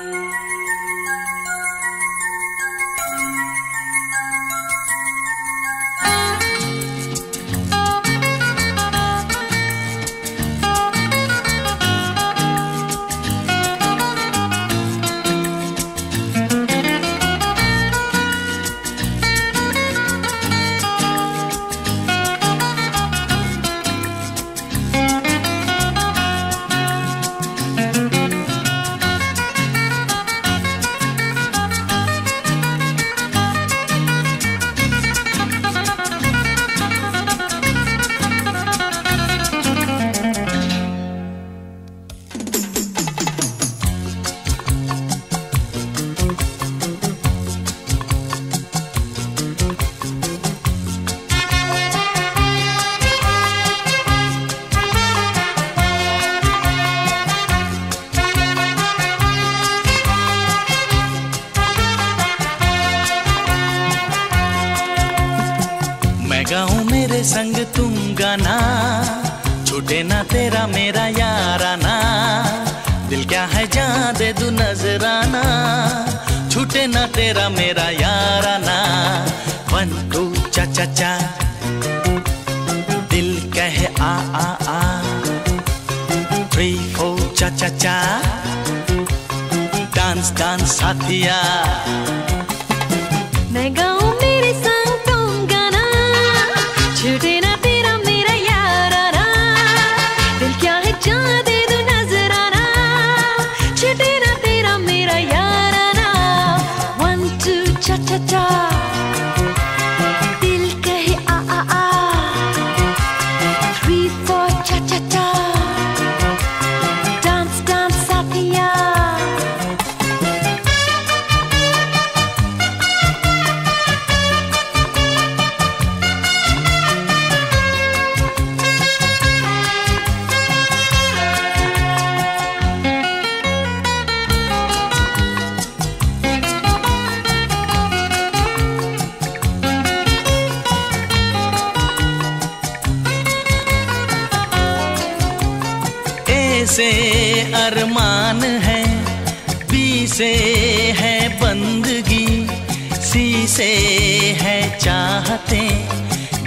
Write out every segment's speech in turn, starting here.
Música गाऊं मेरे संग तुम गाना। छूटे ना तेरा मेरा याराना। दिल क्या है जा दे दू नजराना। छूटे ना तेरा मेरा याराना। वन टू चा चा। चा दिल कहे आ आ आ। थ्री फोर चा चा। चा डांस डांस साथिया। मैं गाऊं ऐसे अरमान है बी से है बंदगी सी से है चाहते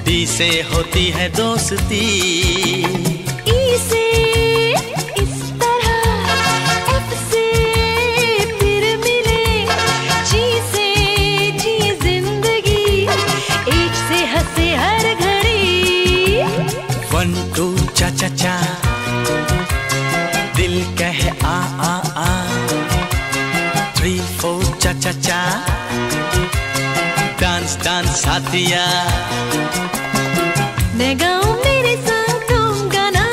डी से होती है दोस्ती। चा चा चा डांस डांस साथिया मैं गाऊं मेरे संग तुम गाना।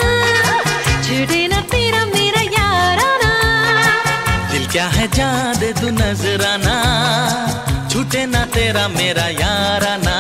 छूटे ना तेरा मेरा याराना। दिल क्या है जा दे तू नजराना। छूटे ना तेरा मेरा याराना।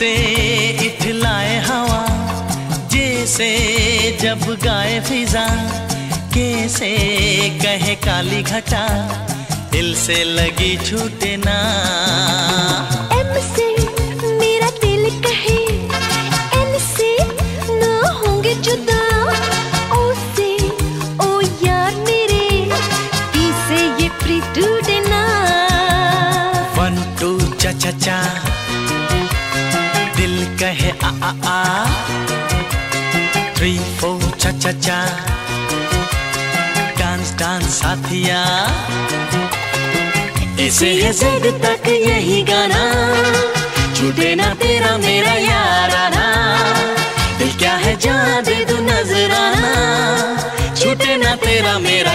से इठलाए हवा जैसे जब गाए फिजा कैसे कहे काली घटा दिल से लगी छूटे ना एम से मेरा दिल कहे एन से ना होंगे जुदा ओ से ओ यार मेरे पी से ये प्रीत टूटे वन टू चा चा चा आ आ थ्री फोर चा चा चा डांस डांस साथिया। ऐसे है जग तक यही गाना। छूटे ना तेरा मेरा याराना। दिल क्या है जा दे तू नजराना। छूटे ना तेरा मेरा